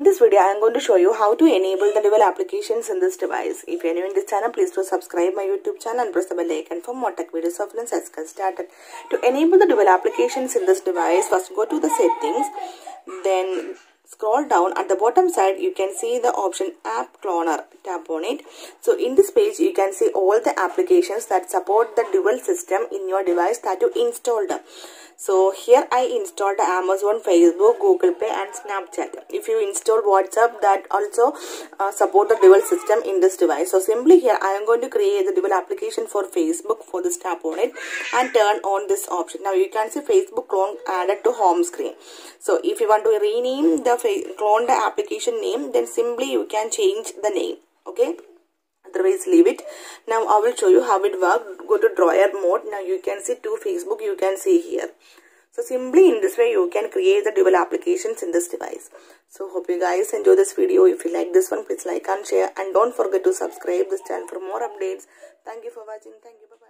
In this video, I am going to show you how to enable the dual applications in this device. If you are new in this channel, please do subscribe my YouTube channel and press the bell icon for more tech videos of Let's get started. To enable the dual applications in this device, first go to the settings, then scroll down at the bottom side you can see the option app cloner tap on it so in this page you can see all the applications that support the dual system in your device that you installed so here I installed Amazon, Facebook, Google Pay and Snapchat. If you install WhatsApp that also uh, support the dual system in this device. So simply here I am going to create the dual application for Facebook for this tap on it and turn on this option. Now you can see Facebook clone added to home screen. So if you want to rename the clone the application name then simply you can change the name. Okay otherwise leave it now i will show you how it works go to drawer mode now you can see two facebook you can see here so simply in this way you can create the dual applications in this device. So hope you guys enjoy this video. If you like this one please like and share. And don't forget to subscribe this channel for more updates. Thank you for watching. Thank you. Bye bye